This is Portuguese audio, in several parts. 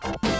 Bye.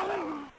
Hallelujah.